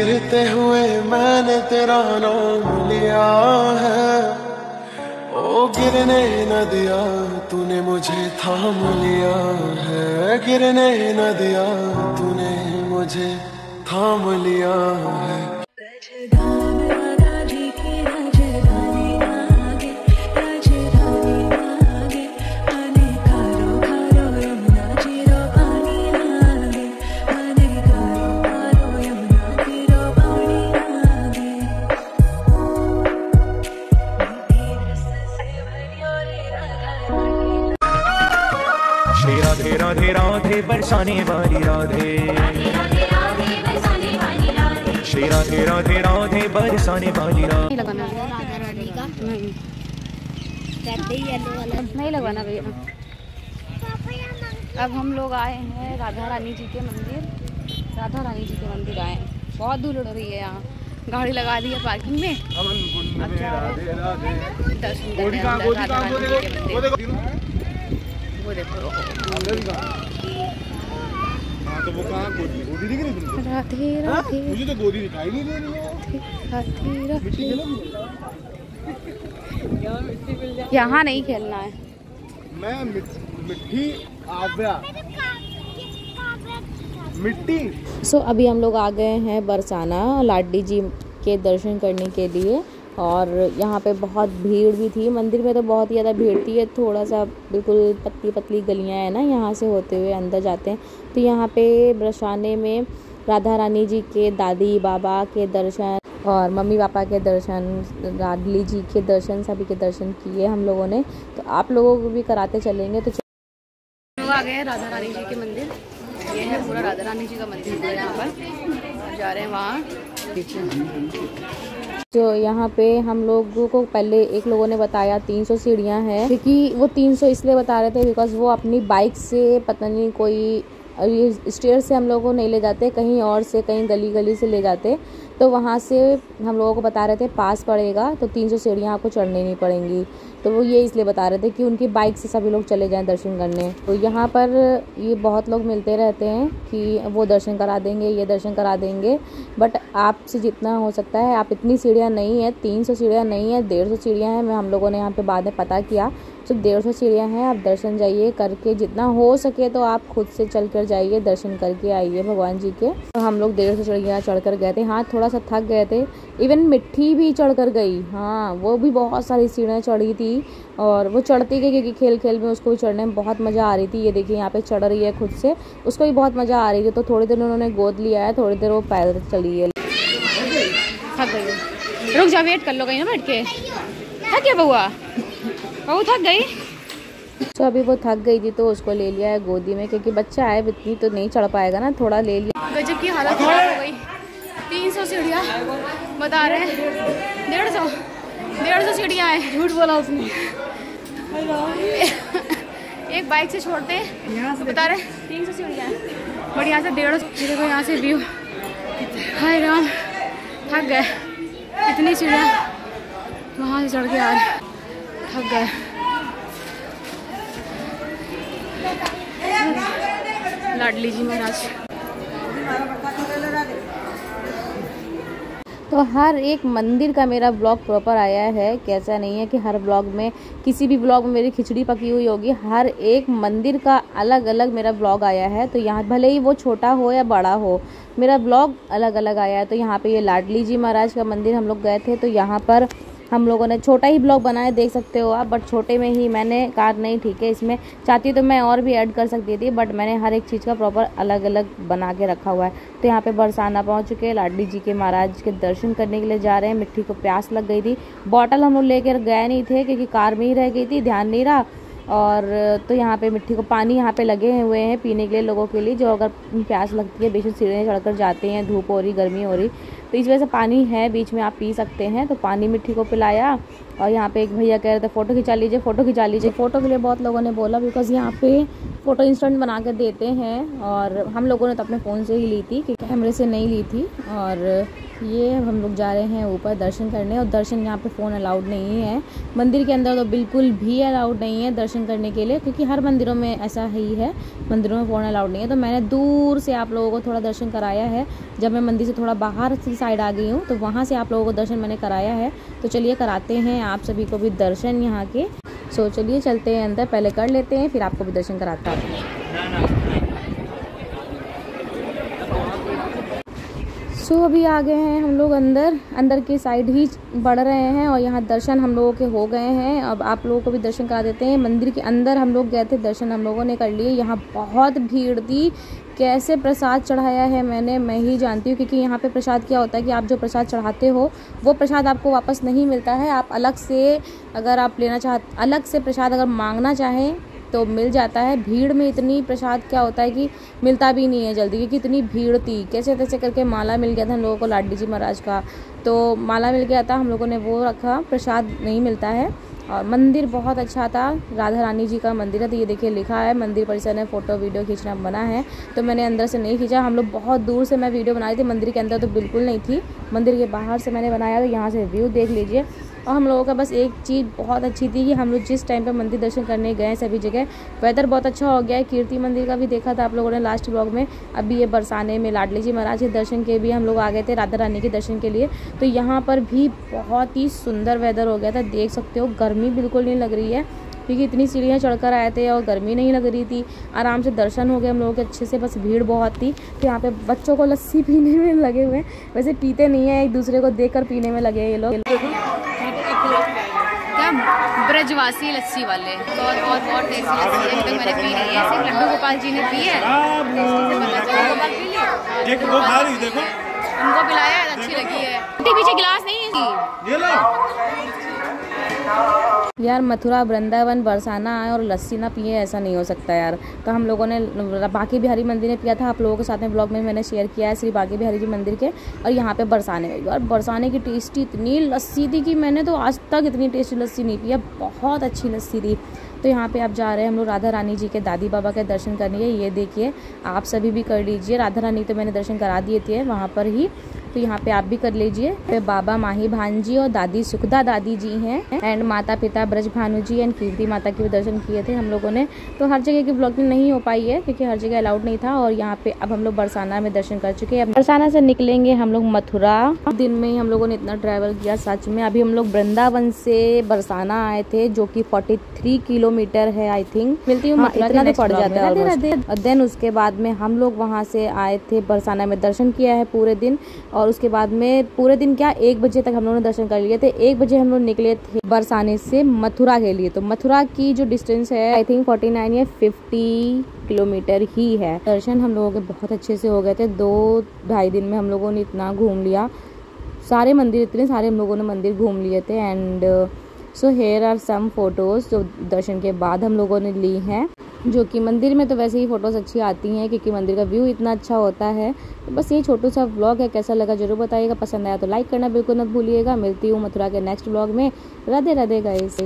गिरते हुए मैंने तेरा नाम लिया है। ओ गिरने न दिया, तूने मुझे थाम लिया है। गिरने न दिया, तूने मुझे थाम लिया है। बरसाने वाली राधे श्री राधे राधे राधे बरसाने वाली राधे नहीं लगाना राधा रानी का नहीं रहते येलो वाला। नहीं लगवाना भैया। अब हम लोग आए हैं राधा रानी जी के मंदिर। राधा रानी जी के मंदिर आए हैं। बहुत धूल उड़ रही है यहाँ। गाड़ी लगा दी है पार्किंग में। दर्शन मंदिर। वो देखो तो वो कहाँ गोदी गोदी दिख रही तुमको? राधे हाँ? राधे। मुझे तो गोदी दिखाई नहीं दे रही राधे राधे। यहाँ नहीं खेलना है। मैं मिट्टी मिट्टी। सो अभी हम लोग आ गए हैं बरसाना लाडी जी के दर्शन करने के लिए। और यहाँ पे बहुत भीड़ भी थी। मंदिर में तो बहुत ही ज़्यादा भीड़ थी। ये थोड़ा सा बिल्कुल पतली पतली गलियाँ हैं ना यहाँ से होते हुए अंदर जाते हैं। तो यहाँ पे बरसाने में राधा रानी जी के दादी, बाबा के दर्शन और मम्मी पापा के दर्शन लाडली जी के दर्शन, सभी के दर्शन किए हम लोगों ने। तो आप लोगों को भी कराते चलेंगे तो आ गए राधा रानी जी के मंदिर। ये है पूरा राधा रानी जी का मंदिर यहाँ पर। जा रहे हैं वहाँ। जो यहाँ पे हम लोगों को पहले एक लोगों ने बताया 300 सीढ़ियाँ हैं। क्योंकि वो 300 इसलिए बता रहे थे बिकॉज़ वो अपनी बाइक से, पता नहीं कोई स्टेयर से हम लोगों को नहीं ले जाते, कहीं और से, कहीं गली गली से ले जाते। तो वहाँ से हम लोगों को बता रहे थे, पास पड़ेगा तो 300 सीढ़ियाँ आपको चढ़नी नहीं पड़ेंगी। तो वो ये इसलिए बता रहे थे कि उनकी बाइक से सभी लोग चले जाएँ दर्शन करने। तो यहाँ पर ये बहुत लोग मिलते रहते हैं कि वो दर्शन करा देंगे, ये दर्शन करा देंगे। बट आपसे जितना हो सकता है, आप इतनी सीढ़ियाँ नहीं है, तीन सौ सीढ़ियाँ नहीं है, डेढ़ सौ सीढ़ियाँ हैं मैं हम लोगों ने यहाँ पर बाद में पता किया। तो डेढ़ सौ सीढ़ियाँ हैं, आप दर्शन जाइए करके, जितना हो सके तो आप खुद से चल कर जाइए, दर्शन करके आइए भगवान जी के। तो हम लोग डेढ़ सौ सीढ़ियाँ चढ़ कर गए थे। हाँ थोड़ा सा थक गए थे। इवन मिट्टी भी चढ़ कर गई। हाँ वो भी बहुत सारी सीढ़ियाँ चढ़ी थी और वो चढ़ती गई क्योंकि खेल खेल में उसको भी चढ़ने में बहुत मज़ा आ रही थी। ये देखिए यहाँ पे चढ़ रही है खुद से। उसको भी बहुत मज़ा आ रही थी। तो थोड़ी देर उन्होंने गोद लिया है थोड़ी देर वो पैदल चली है थक गई। रुक जा वेट कर लो कहीं ना बैठ के। थक गया बउआ बहू थक गई। तो अभी वो थक गई थी तो उसको ले लिया है गोदी में क्योंकि बच्चा है इतनी तो नहीं चढ़ पाएगा ना थोड़ा ले लिया। गजब की हालत खराब हो गई। तीन सौ सीढ़ियाँ बता रहे हैं। डेढ़ सौ। डेढ़ सौ सीढ़ियाँ हैं। झूठ बोला उसने। एक बाइक से छोड़ते हैं। बता रहे तीन सौ सीढ़ियाँ हैं। बट यहाँ से डेढ़ सौ देखो यहाँ से व्यू हाय राम। थक गए। इतनी सीढ़ियाँ। वहाँ से चढ़ के आ रहे। थक गए। लाडली जी महाराज। तो हर एक मंदिर का मेरा ब्लॉग प्रॉपर आया है। कैसा नहीं है कि हर ब्लॉग में, किसी भी ब्लॉग में मेरी खिचड़ी पकी हुई होगी। हर एक मंदिर का अलग अलग मेरा ब्लॉग आया है। तो यहाँ, भले ही वो छोटा हो या बड़ा हो, मेरा ब्लॉग अलग अलग आया है। तो यहाँ पे ये लाडली जी महाराज का मंदिर हम लोग गए थे। तो यहाँ पर हम लोगों ने छोटा ही ब्लॉग बनाया, देख सकते हो आप बट छोटे में ही मैंने कार नहीं, ठीक है, इसमें चाहती तो मैं और भी ऐड कर सकती थी बट मैंने हर एक चीज़ का प्रॉपर अलग अलग बना के रखा हुआ है। तो यहाँ पे बरसाना पहुँच चुके हैं, लाडली जी के महाराज के दर्शन करने के लिए जा रहे हैं, मिट्टी को प्यास लग गई थी। बॉटल हम लोग लेकर गए नहीं थे, क्योंकि कार में ही रह गई थी, ध्यान नहीं रहा। और तो यहाँ पे मिट्टी को पानी यहाँ पे लगे हुए हैं पीने के लिए लोगों के लिए, जो अगर प्यास लगती है में सीढ़ियाँ चढ़कर जाते हैं, धूप हो रही, गर्मी हो रही तो इस वजह से पानी है, बीच में आप पी सकते हैं। तो पानी मिट्टी को पिलाया और यहाँ पे एक भैया कह रहे थे, फ़ोटो खिंचा लीजिए, फ़ोटो खिंचा लीजिए। फ़ोटो के लिए बहुत लोगों ने बोला बिकॉज़ यहाँ पे फ़ोटो इंस्टेंट बना कर देते हैं और हम लोगों ने तो अपने फ़ोन से ही ली थी कि कैमरे से नहीं ली थी और ये हम लोग जा रहे हैं ऊपर दर्शन करने और दर्शन यहाँ पे फ़ोन अलाउड नहीं है। मंदिर के अंदर तो बिल्कुल भी अलाउड नहीं है दर्शन करने के लिए क्योंकि हर मंदिरों में ऐसा ही है। मंदिरों में फ़ोन अलाउड नहीं है। तो मैंने दूर से आप लोगों को थोड़ा दर्शन कराया है। जब मैं मंदिर से थोड़ा बाहर की साइड आ गई हूँ तो वहाँ से आप लोगों को दर्शन मैंने कराया है। तो चलिए कराते हैं आप सभी को भी दर्शन यहाँ के। सो चलिए चलते हैं अंदर। पहले कर लेते हैं, फिर आपको भी दर्शन कराता हूँ। सो अभी आ गए हैं हम लोग अंदर। अंदर की साइड ही बढ़ रहे हैं और यहाँ दर्शन हम लोगों के हो गए हैं। अब आप लोगों को भी दर्शन करा देते हैं। मंदिर के अंदर हम लोग गए थे, दर्शन हम लोगों ने कर लिए। यहाँ बहुत भीड़ थी। कैसे प्रसाद चढ़ाया है मैंने, मैं ही जानती हूँ, क्योंकि यहाँ पे प्रसाद क्या होता है कि आप जो प्रसाद चढ़ाते हो, वो प्रसाद आपको वापस नहीं मिलता है। आप अलग से अगर आप लेना चाह, अलग से प्रसाद अगर मांगना चाहें तो मिल जाता है। भीड़ में इतनी प्रसाद क्या होता है कि मिलता भी नहीं है जल्दी, क्योंकि इतनी भीड़ थी। कैसे तैसे करके माला मिल गया था हम लोगों को लाडी जी महाराज का। तो माला मिल गया था, हम लोगों ने वो रखा, प्रसाद नहीं मिलता है। और मंदिर बहुत अच्छा था। राधा रानी जी का मंदिर है तो ये देखिए लिखा है, मंदिर परिसर में फ़ोटो, वीडियो खींचना मना है। तो मैंने अंदर से नहीं खींचा। हम लोग बहुत दूर से मैं वीडियो बनाई थी, मंदिर के अंदर तो बिल्कुल नहीं थी। मंदिर के बाहर से मैंने बनाया तो यहाँ से व्यू देख लीजिए। और हम लोगों का बस एक चीज़ बहुत अच्छी थी कि हम लोग जिस टाइम पे मंदिर दर्शन करने गए सभी जगह वेदर बहुत अच्छा हो गया है। कीर्ति मंदिर का भी देखा था आप लोगों ने लास्ट ब्लॉग में। अभी ये बरसाने में लाडली जी महाराज के दर्शन के भी हम लोग आ गए थे राधा रानी के दर्शन के लिए। तो यहाँ पर भी बहुत ही सुंदर वेदर हो गया था, देख सकते हो, गर्मी बिल्कुल नहीं लग रही है। क्योंकि इतनी सीढ़ियाँ चढ़कर आए थे और गर्मी नहीं लग रही थी। आराम से दर्शन हो गए हम लोगों के, अच्छे से बस भीड़ बहुत थी। तो यहाँ पे बच्चों को लस्सी पीने में लगे हुए हैं। वैसे पीते नहीं है, एक दूसरे को देख कर पीने में लगे ये लोग। क्या ब्रजवासी लस्सी वाले। और बहुत बहुत टेस्टी लस्सी है तो तक मैंने पी रही है। सिर्फ़ लड्डू गोपाल जी ने पी है। खा रही देखो। उनको पिलाया अच्छी लगी है। पीछे गिलास नहीं है। ये लो। यार मथुरा, वृंदावन, बरसाना आए और लस्सी ना पिए, ऐसा नहीं हो सकता यार। तो हम लोगों ने बाकी बिहारी मंदिर ने पिया था, आप लोगों के साथ में ब्लॉग में मैंने शेयर किया है श्री बाकी बिहारी जी मंदिर के, और यहाँ पे बरसाने में और बरसाने की टेस्टी इतनी लस्सी थी कि मैंने तो आज तक इतनी टेस्टी लस्सी नहीं पिया, बहुत अच्छी लस्सी थी। तो यहाँ पे आप जा रहे हैं, हम लोग राधा रानी जी के दादी बाबा के दर्शन करने, ये देखिए, आप सभी भी कर लीजिए। राधा रानी तो मैंने दर्शन करा दिए थे, वहाँ पर ही। तो यहाँ पे आप भी कर लीजिए। पे बाबा माही भान जी और दादी सुखदा दादी जी हैं एंड माता पिता ब्रज भानु जी एंड कीर्ति माता के भी दर्शन किए थे हम लोगों ने। तो हर जगह की ब्लॉगिंग नहीं हो पाई है क्योंकि हर जगह अलाउड नहीं था और यहाँ पे अब हम लोग बरसाना में दर्शन कर चुके हैं। बरसाना से निकलेंगे हम लोग मथुरा। दिन में ही हम लोगों ने इतना ट्रैवल किया सच में। अभी हम लोग वृंदावन से बरसाना आए थे जो कि 43 किलोमीटर है आई थिंक मिलती हूँ तो पड़ जाता है देन। उसके बाद में हम लोग वहाँ से आए थे बरसाना में दर्शन किया है पूरे दिन। और उसके बाद में पूरे दिन क्या एक बजे तक हम लोगों ने दर्शन कर लिए थे। एक बजे हम लोग निकले थे बरसाने से मथुरा के लिए। तो मथुरा की जो डिस्टेंस है आई थिंक 49 या 50 किलोमीटर ही है। दर्शन हम लोगों के बहुत अच्छे से हो गए थे। दो, ढाई दिन में हम लोगों ने इतना घूम लिया। सारे मंदिर, इतने सारे हम लोगों ने मंदिर घूम लिए थे। And so here are some photos जो दर्शन के बाद हम लोगों ने ली हैं। जो कि मंदिर में तो वैसे ही फ़ोटोज़ अच्छी आती हैं, क्योंकि मंदिर का व्यू इतना अच्छा होता है। तो बस ये छोटू सा ब्लॉग है, कैसा लगा ज़रूर बताइएगा, पसंद आया तो लाइक करना बिल्कुल मत भूलिएगा। मिलती हूँ मथुरा के नेक्स्ट ब्लॉग में। राधे राधे गाइस